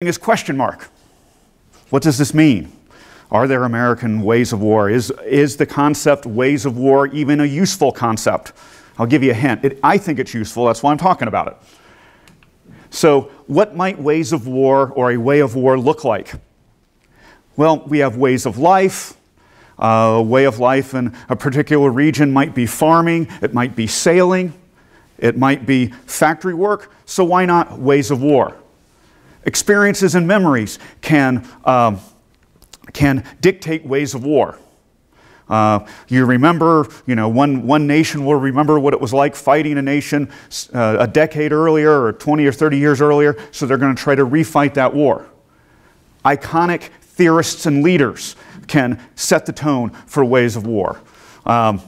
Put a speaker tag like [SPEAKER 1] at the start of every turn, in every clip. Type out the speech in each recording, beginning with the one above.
[SPEAKER 1] is question mark. What does this mean? Are there American ways of war? Is, is the concept ways of war even a useful concept? I'll give you a hint. It, I think it's useful, that's why I'm talking about it. So, what might ways of war or a way of war look like? Well, we have ways of life. Uh, a way of life in a particular region might be farming, it might be sailing, it might be factory work. So, why not ways of war? Experiences and memories can, um, can dictate ways of war. Uh, you remember, you know, one, one nation will remember what it was like fighting a nation uh, a decade earlier or 20 or 30 years earlier, so they're going to try to refight that war. Iconic theorists and leaders can set the tone for ways of war. Um,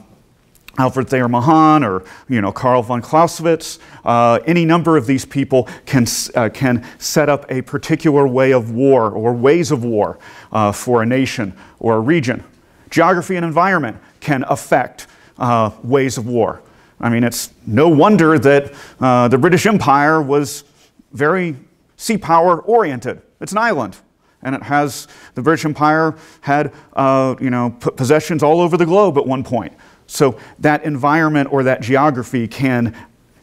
[SPEAKER 1] Alfred Thayer Mahan or you know Karl von Clausewitz, uh, any number of these people can, uh, can set up a particular way of war or ways of war uh, for a nation or a region. Geography and environment can affect uh, ways of war. I mean, it's no wonder that uh, the British Empire was very sea power oriented. It's an island. And it has, the British Empire had, uh, you know, possessions all over the globe at one point. So that environment or that geography can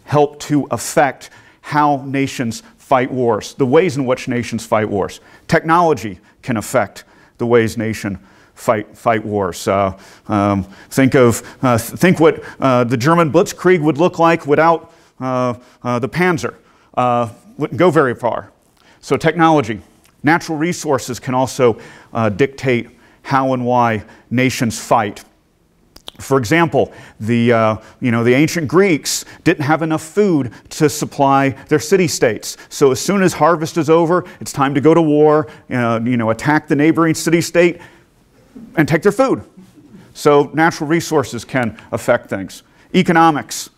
[SPEAKER 1] help to affect how nations fight wars, the ways in which nations fight wars. Technology can affect the ways nation fight, fight wars. Uh, um, think of uh, think what uh, the German Blitzkrieg would look like without uh, uh, the Panzer. Uh, wouldn't go very far. So technology, natural resources can also dictate how and why nations fight. For example, the, uh, you know, the ancient Greeks didn't have enough food to supply their city-states. So as soon as harvest is over, it's time to go to war, uh, you know, attack the neighboring city-state and take their food. So natural resources can affect things. Economics,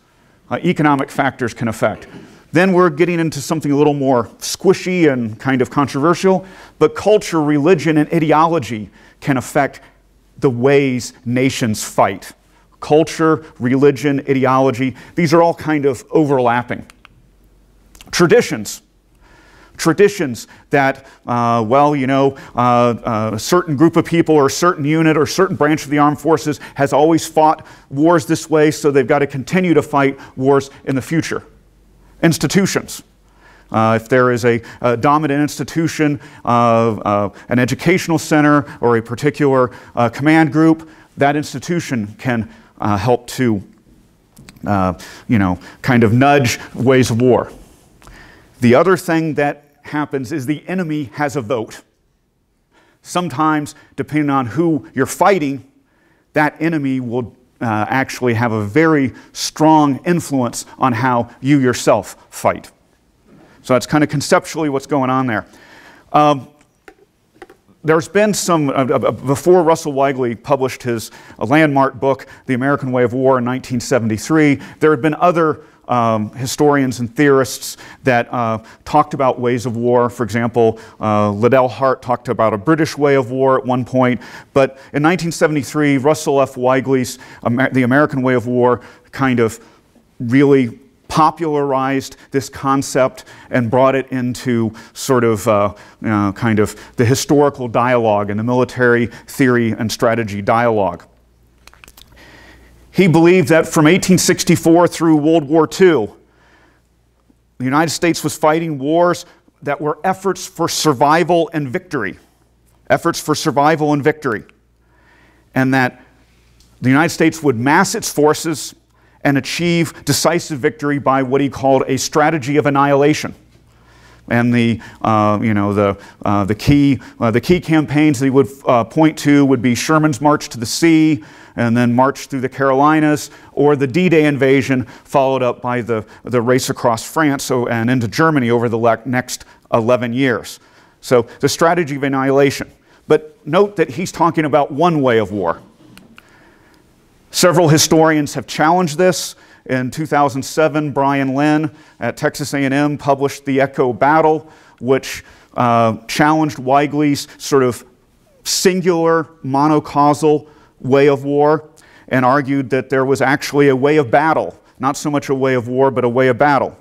[SPEAKER 1] uh, economic factors can affect. Then we're getting into something a little more squishy and kind of controversial, but culture, religion, and ideology can affect the ways nations fight. Culture, religion, ideology, these are all kind of overlapping. Traditions. Traditions that, uh, well, you know, uh, uh, a certain group of people or a certain unit or a certain branch of the armed forces has always fought wars this way, so they've got to continue to fight wars in the future. Institutions. Uh, if there is a, a dominant institution, uh, uh, an educational center, or a particular uh, command group, that institution can uh, help to, uh, you know, kind of nudge ways of war. The other thing that happens is the enemy has a vote. Sometimes, depending on who you're fighting, that enemy will actually have a very strong influence on how you yourself fight. So that's kind of conceptually what's going on there. Um, there's been some, uh, uh, before Russell Weigley published his landmark book, The American Way of War in 1973, there had been other um, historians and theorists that uh, talked about ways of war. For example, uh, Liddell Hart talked about a British way of war at one point. But in 1973, Russell F. Weigley's Amer The American Way of War kind of really popularized this concept and brought it into sort of uh, know, kind of the historical dialogue and the military theory and strategy dialogue. He believed that from 1864 through World War II, the United States was fighting wars that were efforts for survival and victory. Efforts for survival and victory. And that the United States would mass its forces and achieve decisive victory by what he called a strategy of annihilation. And the, uh, you know, the, uh, the, key, uh, the key campaigns that he would uh, point to would be Sherman's March to the Sea, and then March through the Carolinas, or the D-Day invasion, followed up by the, the race across France and into Germany over the next 11 years. So the strategy of annihilation. But note that he's talking about one way of war. Several historians have challenged this. In 2007, Brian Linn at Texas A&M published The Echo Battle, which uh, challenged Weigley's sort of singular, monocausal way of war and argued that there was actually a way of battle, not so much a way of war, but a way of battle.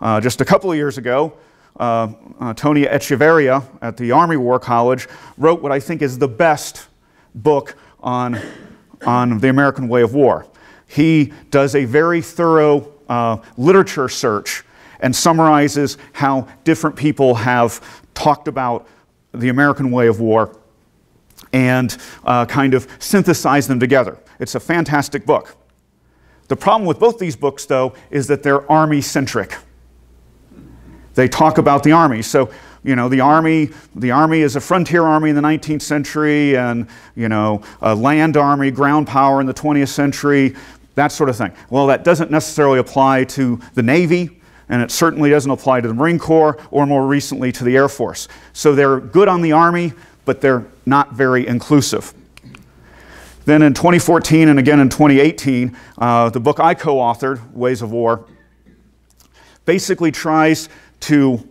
[SPEAKER 1] Uh, just a couple of years ago, uh, uh, Tony Echevarria at the Army War College wrote what I think is the best book on, on the American way of war. He does a very thorough uh, literature search and summarizes how different people have talked about the American way of war and uh, kind of synthesize them together. It's a fantastic book. The problem with both these books, though, is that they're army centric. They talk about the army. So, you know, the army, the army is a frontier army in the 19th century and, you know, a land army, ground power in the 20th century, that sort of thing. Well, that doesn't necessarily apply to the Navy, and it certainly doesn't apply to the Marine Corps or more recently to the Air Force. So they're good on the Army, but they're not very inclusive. Then in 2014 and again in 2018, uh, the book I co authored, Ways of War, basically tries to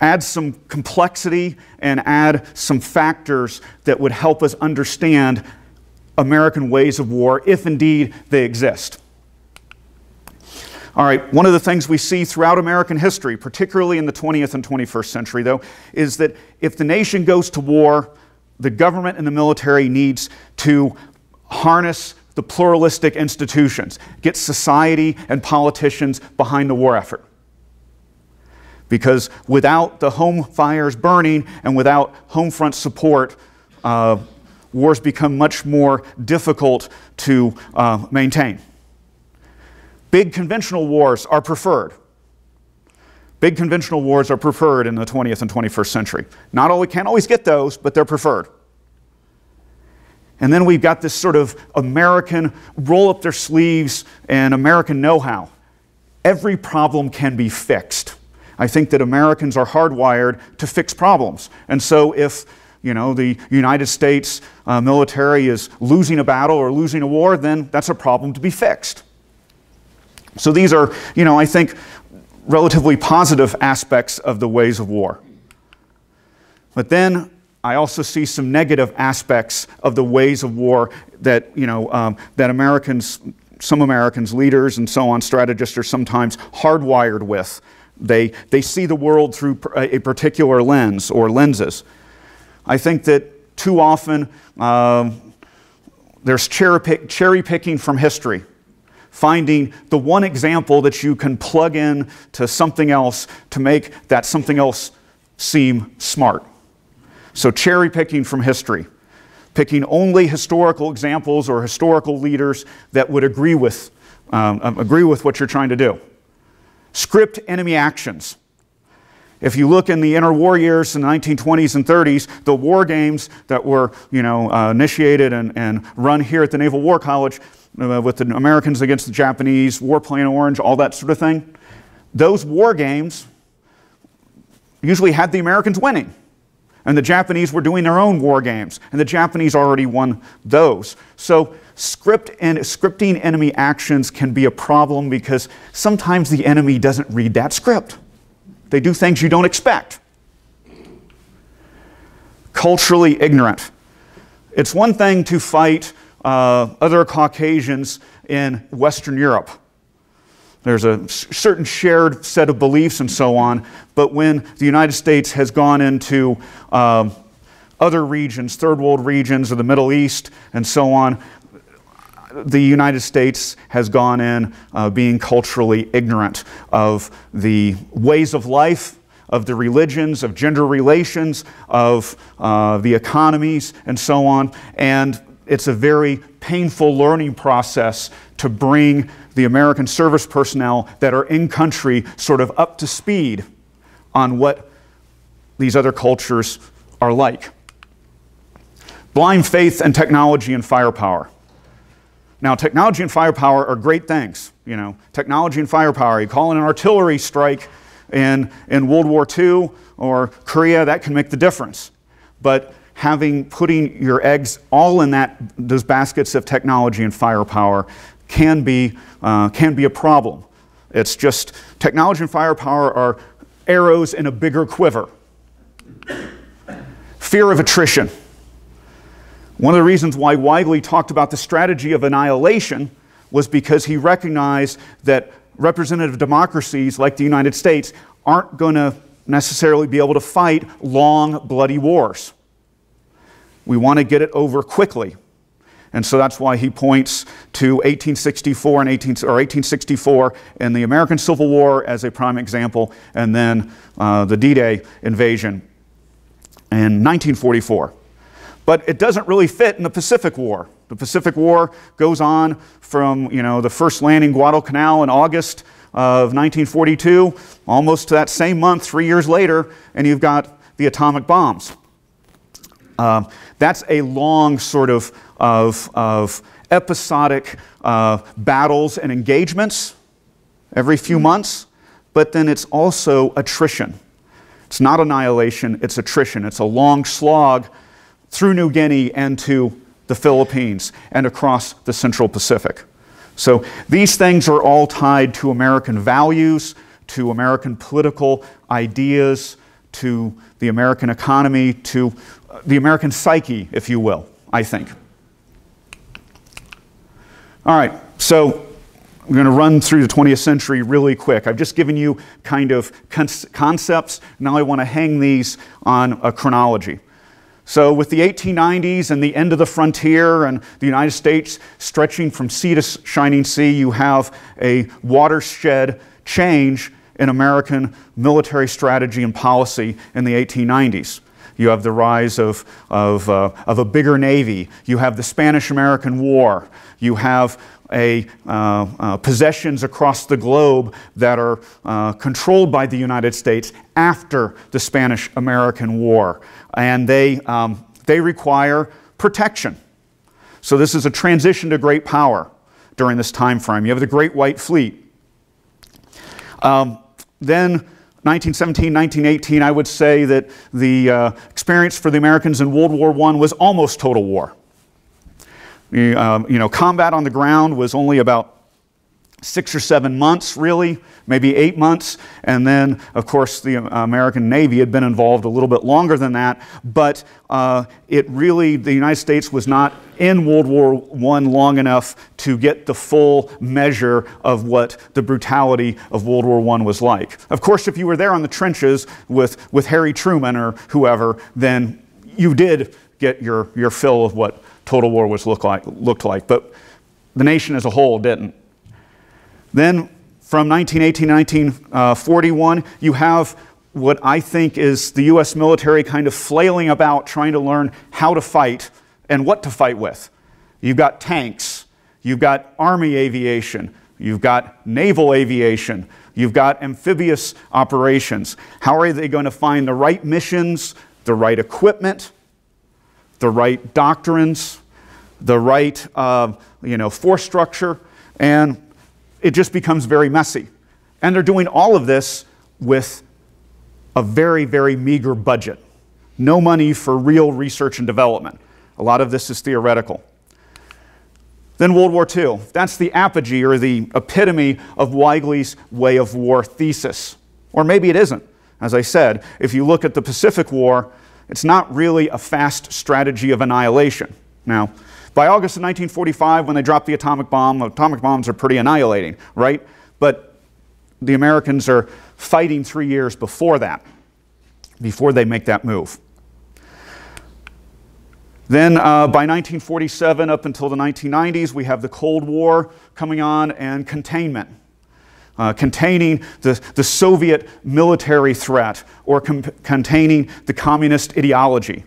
[SPEAKER 1] add some complexity and add some factors that would help us understand American ways of war, if indeed they exist. All right, one of the things we see throughout American history, particularly in the 20th and 21st century, though, is that if the nation goes to war, the government and the military needs to harness the pluralistic institutions, get society and politicians behind the war effort. Because without the home fires burning and without home front support, uh, wars become much more difficult to uh, maintain. Big conventional wars are preferred. Big conventional wars are preferred in the 20th and 21st century. Not we can't always get those, but they're preferred. And then we've got this sort of American roll up their sleeves and American know how. Every problem can be fixed. I think that Americans are hardwired to fix problems. And so if you know, the United States uh, military is losing a battle or losing a war, then that's a problem to be fixed. So these are, you know, I think relatively positive aspects of the ways of war. But then I also see some negative aspects of the ways of war that, you know, um, that Americans, some Americans, leaders and so on, strategists are sometimes hardwired with. They, they see the world through a particular lens or lenses. I think that too often uh, there's cherry, pick, cherry picking from history, finding the one example that you can plug in to something else to make that something else seem smart. So, cherry picking from history, picking only historical examples or historical leaders that would agree with, um, agree with what you're trying to do. Script enemy actions. If you look in the interwar years in the 1920s and 30s, the war games that were you know, uh, initiated and, and run here at the Naval War College uh, with the Americans against the Japanese, War Plan Orange, all that sort of thing, those war games usually had the Americans winning. And the Japanese were doing their own war games, and the Japanese already won those. So script and scripting enemy actions can be a problem because sometimes the enemy doesn't read that script. They do things you don't expect. Culturally ignorant. It's one thing to fight uh, other Caucasians in Western Europe. There's a certain shared set of beliefs and so on, but when the United States has gone into um, other regions, third world regions, or the Middle East, and so on, the United States has gone in uh, being culturally ignorant of the ways of life, of the religions, of gender relations, of uh, the economies, and so on. And it's a very painful learning process to bring the American service personnel that are in country sort of up to speed on what these other cultures are like. Blind faith and technology and firepower. Now, technology and firepower are great things. You know, technology and firepower. You call in an artillery strike in, in World War II or Korea, that can make the difference. But having putting your eggs all in that those baskets of technology and firepower can be uh, can be a problem. It's just technology and firepower are arrows in a bigger quiver. Fear of attrition. One of the reasons why Weigley talked about the strategy of annihilation was because he recognized that representative democracies like the United States aren't going to necessarily be able to fight long, bloody wars. We want to get it over quickly. And so that's why he points to 1864 and 18, or 1864 and the American Civil War as a prime example, and then uh, the D-Day invasion in 1944. But it doesn't really fit in the Pacific War. The Pacific War goes on from you know the first landing Guadalcanal in August of 1942, almost to that same month, three years later, and you've got the atomic bombs. Uh, that's a long sort of, of, of episodic uh, battles and engagements every few months, but then it's also attrition. It's not annihilation, it's attrition. It's a long slog through New Guinea and to the Philippines and across the Central Pacific. So these things are all tied to American values, to American political ideas, to the American economy, to the American psyche, if you will, I think. All right, so I'm going to run through the 20th century really quick. I've just given you kind of concepts. Now I want to hang these on a chronology. So, with the 1890s and the end of the frontier and the United States stretching from sea to shining sea, you have a watershed change in American military strategy and policy in the 1890s. You have the rise of, of, uh, of a bigger navy. You have the Spanish American War. You have a, uh, uh, possessions across the globe that are uh, controlled by the United States after the Spanish American War. And they, um, they require protection. So, this is a transition to great power during this time frame. You have the Great White Fleet. Um, then 1917, 1918, I would say that the uh, experience for the Americans in World War I was almost total war. Uh, you know, combat on the ground was only about six or seven months, really, maybe eight months. And then, of course, the American Navy had been involved a little bit longer than that. But uh, it really, the United States was not in World War I long enough to get the full measure of what the brutality of World War I was like. Of course, if you were there on the trenches with, with Harry Truman or whoever, then you did get your, your fill of what total war was look like, looked like. But the nation as a whole didn't. Then from 1918 to 1941, you have what I think is the US military kind of flailing about trying to learn how to fight and what to fight with. You've got tanks, you've got army aviation, you've got naval aviation, you've got amphibious operations. How are they going to find the right missions, the right equipment, the right doctrines, the right uh, you know, force structure, and it just becomes very messy. And they're doing all of this with a very, very meager budget. No money for real research and development. A lot of this is theoretical. Then World War II. That's the apogee or the epitome of Weigley's way of war thesis. Or maybe it isn't. As I said, if you look at the Pacific War, it's not really a fast strategy of annihilation. Now, by August of 1945, when they dropped the atomic bomb, atomic bombs are pretty annihilating, right? But the Americans are fighting three years before that, before they make that move. Then uh, by 1947 up until the 1990s, we have the Cold War coming on and containment. Uh, containing the, the Soviet military threat or containing the communist ideology,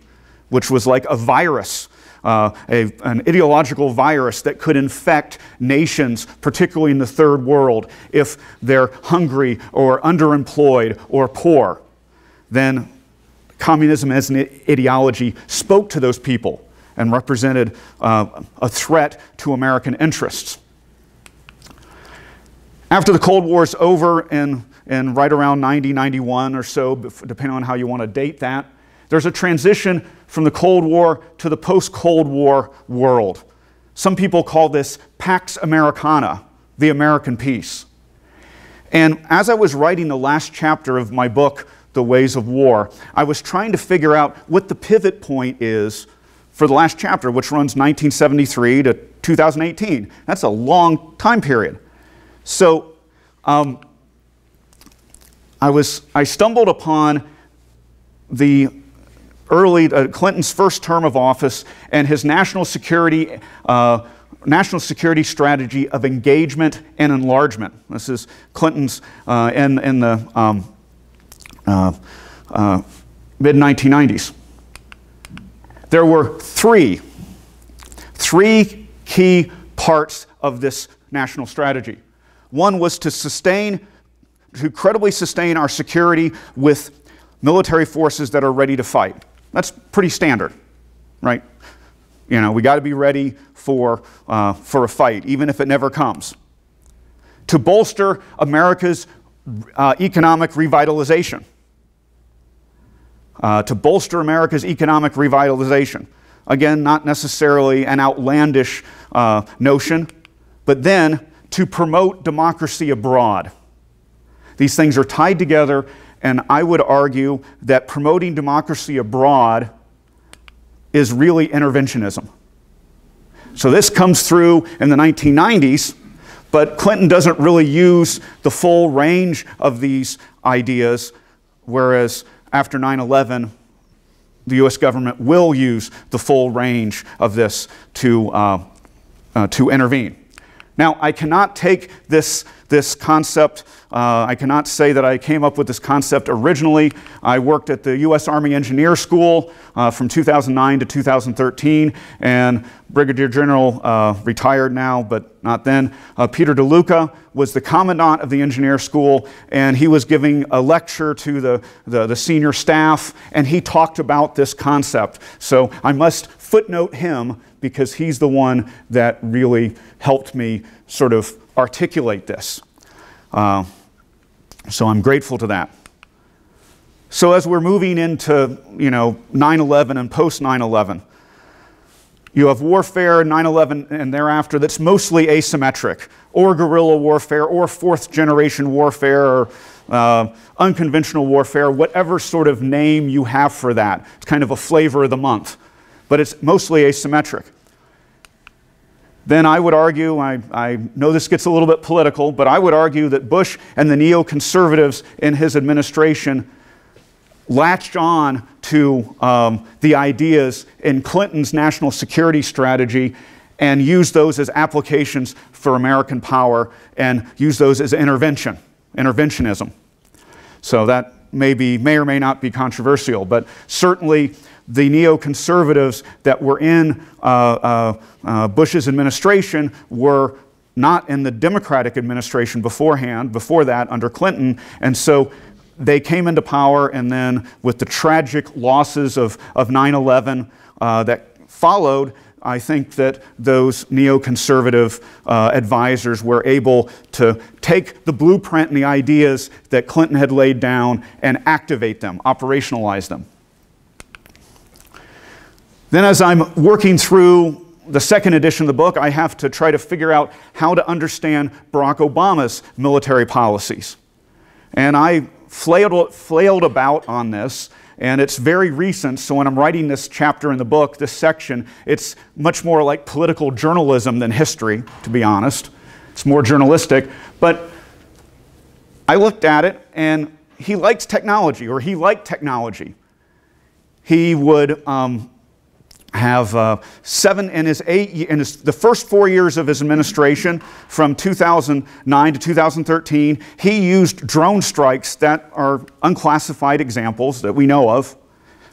[SPEAKER 1] which was like a virus uh, a, an ideological virus that could infect nations, particularly in the third world, if they're hungry or underemployed or poor. Then communism as an ideology spoke to those people and represented uh, a threat to American interests. After the Cold War is over, and, and right around 90, 91 or so, depending on how you want to date that, there's a transition from the Cold War to the post Cold War world. Some people call this Pax Americana, the American peace. And as I was writing the last chapter of my book, The Ways of War, I was trying to figure out what the pivot point is for the last chapter, which runs 1973 to 2018. That's a long time period. So um, I, was, I stumbled upon the early uh, Clinton's first term of office and his national security uh, national security strategy of engagement and enlargement. This is Clinton's uh, in, in the um, uh, uh, mid 1990s. There were three, three key parts of this national strategy. One was to sustain, to credibly sustain our security with military forces that are ready to fight. That's pretty standard, right? You know, we got to be ready for, uh, for a fight, even if it never comes. To bolster America's uh, economic revitalization. Uh, to bolster America's economic revitalization. Again, not necessarily an outlandish uh, notion, but then to promote democracy abroad. These things are tied together, and I would argue that promoting democracy abroad is really interventionism. So this comes through in the 1990s, but Clinton doesn't really use the full range of these ideas, whereas after 9 11, the US government will use the full range of this to, uh, uh, to intervene. Now, I cannot take this, this concept, uh, I cannot say that I came up with this concept originally. I worked at the U.S. Army Engineer School uh, from 2009 to 2013, and Brigadier General, uh, retired now, but not then, uh, Peter DeLuca was the commandant of the engineer school, and he was giving a lecture to the, the, the senior staff, and he talked about this concept. So I must footnote him because he's the one that really helped me sort of articulate this. Uh, so I'm grateful to that. So as we're moving into, you know, 9/11 and post 9/11, you have warfare 9/11 and thereafter that's mostly asymmetric, or guerrilla warfare, or fourth generation warfare, or uh, unconventional warfare, whatever sort of name you have for that. It's kind of a flavor of the month but it's mostly asymmetric. Then I would argue, I, I know this gets a little bit political, but I would argue that Bush and the neoconservatives in his administration latched on to um, the ideas in Clinton's national security strategy and used those as applications for American power and used those as intervention, interventionism. So that may, be, may or may not be controversial, but certainly the neoconservatives that were in uh, uh, uh, Bush's administration were not in the Democratic administration beforehand, before that, under Clinton. And so they came into power, and then with the tragic losses of, of 9 11 uh, that followed, I think that those neoconservative uh, advisors were able to take the blueprint and the ideas that Clinton had laid down and activate them, operationalize them. Then, as I'm working through the second edition of the book, I have to try to figure out how to understand Barack Obama's military policies. And I flailed, flailed about on this, and it's very recent. So, when I'm writing this chapter in the book, this section, it's much more like political journalism than history, to be honest. It's more journalistic. But I looked at it, and he liked technology, or he liked technology. He would um, have uh, seven in his eight in his, the first four years of his administration from 2009 to 2013 he used drone strikes that are unclassified examples that we know of.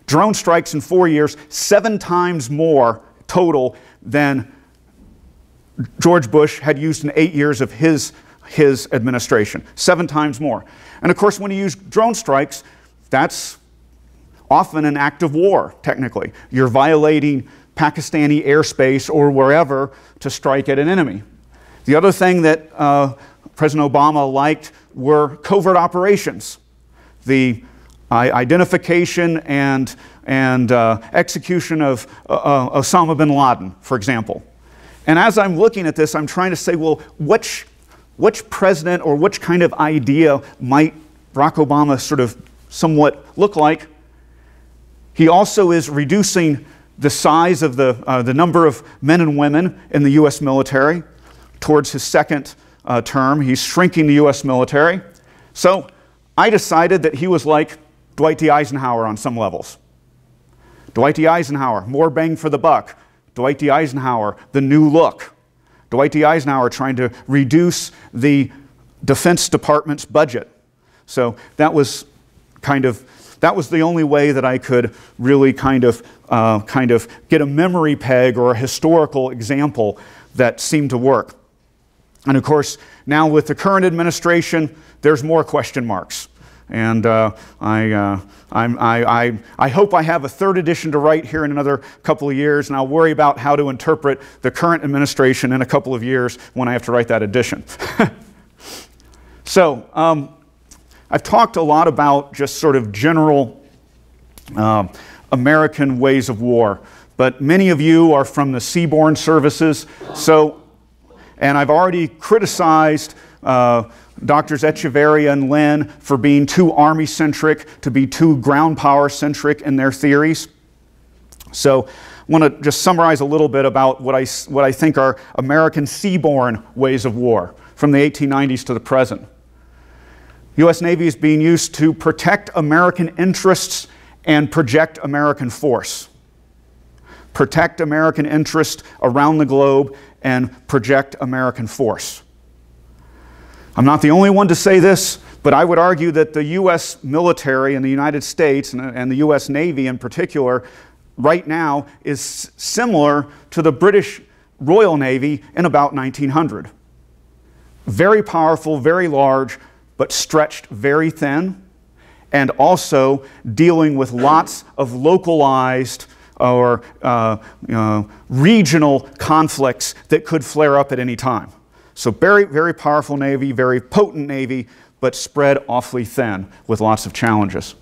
[SPEAKER 1] Drone strikes in four years seven times more total than george bush had used in eight years of his his administration. Seven times more. And of course when he used drone strikes that's often an act of war, technically. You're violating Pakistani airspace or wherever to strike at an enemy. The other thing that uh, President Obama liked were covert operations. The uh, identification and, and uh, execution of uh, uh, Osama bin Laden, for example. And as I'm looking at this, I'm trying to say, well, which, which president or which kind of idea might Barack Obama sort of somewhat look like? He also is reducing the size of the, uh, the number of men and women in the U.S. military towards his second uh, term. He's shrinking the U.S. military. So I decided that he was like Dwight D. Eisenhower on some levels. Dwight D. Eisenhower, more bang for the buck. Dwight D. Eisenhower, the new look. Dwight D. Eisenhower trying to reduce the Defense Department's budget. So that was kind of that was the only way that I could really kind of uh, kind of get a memory peg or a historical example that seemed to work. And of course, now with the current administration, there's more question marks. And uh, I, uh, I, I, I hope I have a third edition to write here in another couple of years, and I'll worry about how to interpret the current administration in a couple of years when I have to write that edition. so, um, I've talked a lot about just sort of general uh, American ways of war, but many of you are from the seaborne services, so, and I've already criticized. Uh, Doctors Echevarria and Linn for being too army centric, to be too ground power centric in their theories. So, I want to just summarize a little bit about what I, what I think are American seaborne ways of war from the 1890s to the present. U.S. Navy is being used to protect American interests and project American force. Protect American interests around the globe and project American force. I'm not the only one to say this, but I would argue that the U.S. military and the United States and the U.S. Navy in particular right now is similar to the British Royal Navy in about 1900. Very powerful, very large, but stretched very thin, and also dealing with lots of localized or uh, you know, regional conflicts that could flare up at any time. So very, very powerful Navy, very potent Navy, but spread awfully thin with lots of challenges.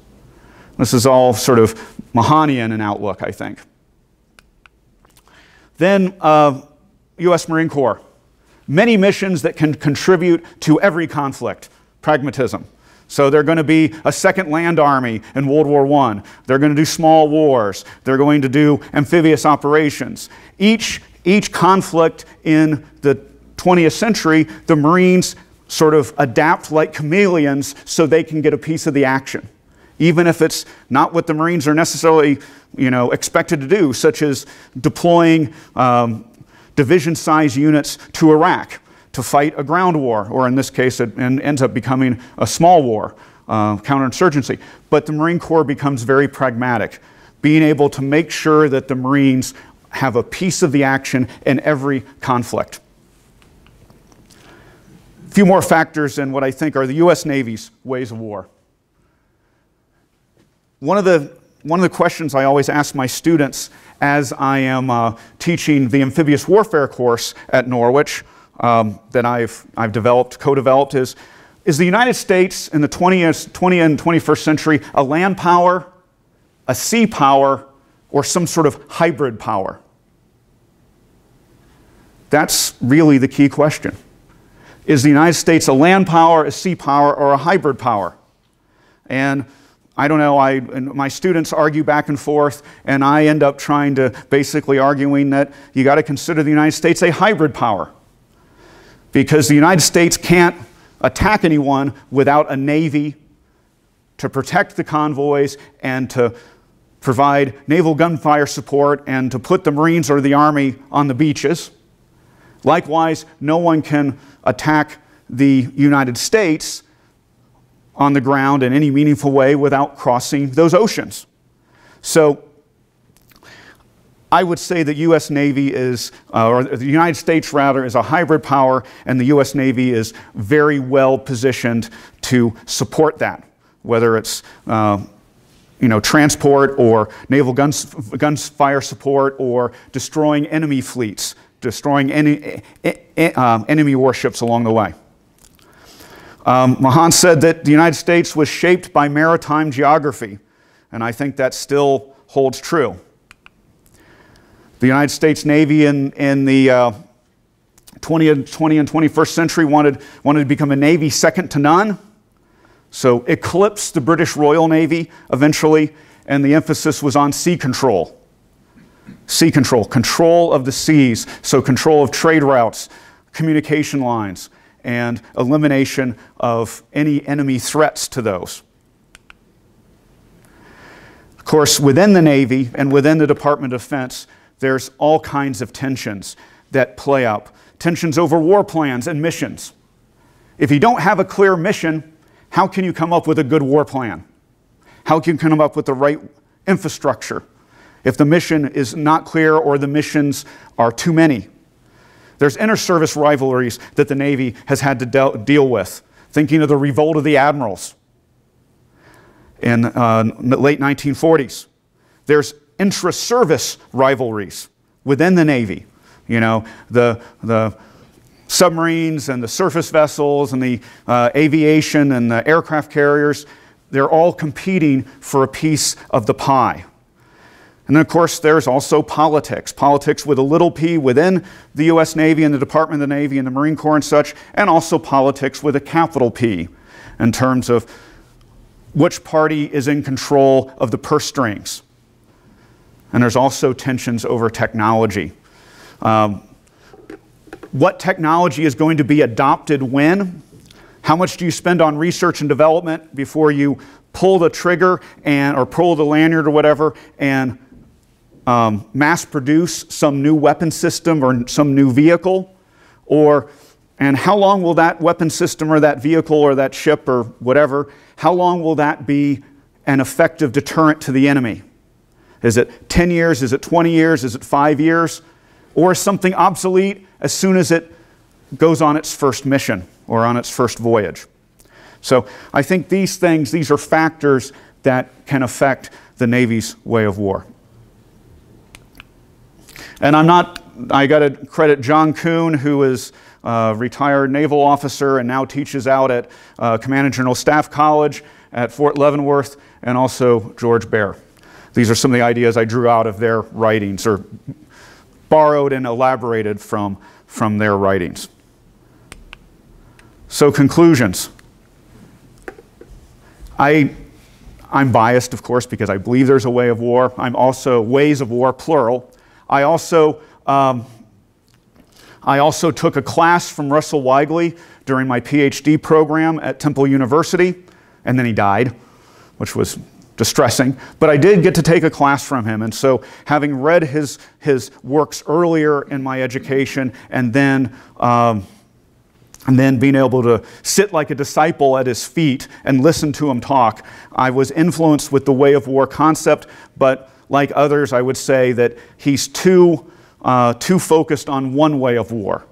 [SPEAKER 1] This is all sort of Mahanian in outlook, I think. Then uh, U.S. Marine Corps. Many missions that can contribute to every conflict. Pragmatism. So they're going to be a second land army in World War I. They're going to do small wars. They're going to do amphibious operations. Each, each conflict in the 20th century, the Marines sort of adapt like chameleons so they can get a piece of the action. Even if it's not what the Marines are necessarily you know, expected to do, such as deploying um, division size units to Iraq to fight a ground war, or in this case, it ends up becoming a small war, uh, counterinsurgency. But the Marine Corps becomes very pragmatic, being able to make sure that the Marines have a piece of the action in every conflict A few more factors in what I think are the U.S. Navy's ways of war. One of the, one of the questions I always ask my students as I am uh, teaching the amphibious warfare course at Norwich um, that I've, I've developed, co developed, is Is the United States in the 20th, 20th and 21st century a land power, a sea power, or some sort of hybrid power? That's really the key question. Is the United States a land power, a sea power, or a hybrid power? And I don't know, I, my students argue back and forth, and I end up trying to basically arguing that you got to consider the United States a hybrid power. Because the United States can't attack anyone without a navy to protect the convoys and to provide naval gunfire support and to put the Marines or the Army on the beaches. Likewise, no one can attack the United States on the ground in any meaningful way without crossing those oceans. So I would say the U.S. Navy is, uh, or the United States rather, is a hybrid power, and the U.S. Navy is very well positioned to support that, whether it's uh, you know, transport or naval guns, gunfire support or destroying enemy fleets destroying any, um, enemy warships along the way. Um, Mahan said that the United States was shaped by maritime geography, and I think that still holds true. The United States Navy in, in the uh, 20th, 20 and 21st century wanted, wanted to become a navy second to none. So eclipsed the British Royal Navy eventually, and the emphasis was on sea control. Sea control, control of the seas, so control of trade routes, communication lines, and elimination of any enemy threats to those. Of course, within the Navy and within the Department of Defense, there's all kinds of tensions that play out tensions over war plans and missions. If you don't have a clear mission, how can you come up with a good war plan? How can you come up with the right infrastructure? If the mission is not clear or the missions are too many. There's inter service rivalries that the Navy has had to de- deal with, thinking of the revolt of the admirals in uh, late 1940s. There's intra service rivalries within the Navy. You know, the, the submarines and the surface vessels and the uh, aviation and the aircraft carriers, they're all competing for a piece of the pie. And then, of course, there's also politics. Politics with a little p within the U.S. Navy and the Department of the Navy and the Marine Corps and such, and also politics with a capital P in terms of which party is in control of the purse strings. And there's also tensions over technology. Um, what technology is going to be adopted when? How much do you spend on research and development before you pull the trigger and or pull the lanyard or whatever and um, mass produce some new weapon system or some new vehicle? Or and how long will that weapon system or that vehicle or that ship or whatever, how long will that be an effective deterrent to the enemy? Is it 10 years? Is it 20 years? Is it five years? Or is something obsolete as soon as it goes on its first mission or on its first voyage. So I think these things, these are factors that can affect the Navy's way of war. And I'm not, I got to credit John Kuehn, who is a retired naval officer and now teaches out at uh, Command and General Staff College at Fort Leavenworth, and also George Baer. These are some of the ideas I drew out of their writings or borrowed and elaborated from from their writings. So, conclusions. I, I'm biased, of course, because I believe there's a way of war. I'm also ways of war, plural. I also, um, I also took a class from Russell Weigley during my PhD program at Temple University, and then he died, which was distressing. But I did get to take a class from him. And so, having read his, his works earlier in my education and then, um, and then being able to sit like a disciple at his feet and listen to him talk, I was influenced with the way of war concept. But like others, I would say that he's too, uh, too focused on one way of war.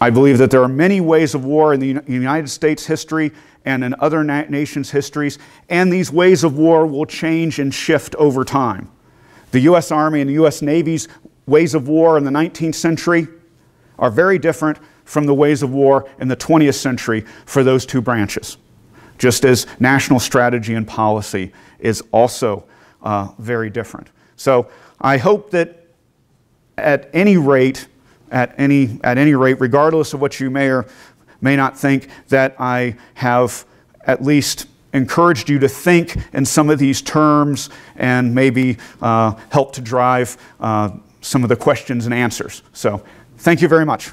[SPEAKER 1] I believe that there are many ways of war in the United States history and in other na- nations' histories, and these ways of war will change and shift over time. The U.S. Army and the U.S. Navy's ways of war in the 19th century are very different from the ways of war in the 20th century for those two branches, just as national strategy and policy is also uh, very different. So I hope that at any rate, at any, at any rate, regardless of what you may or may not think, that I have at least encouraged you to think in some of these terms and maybe uh, help to drive uh, some of the questions and answers. So, thank you very much.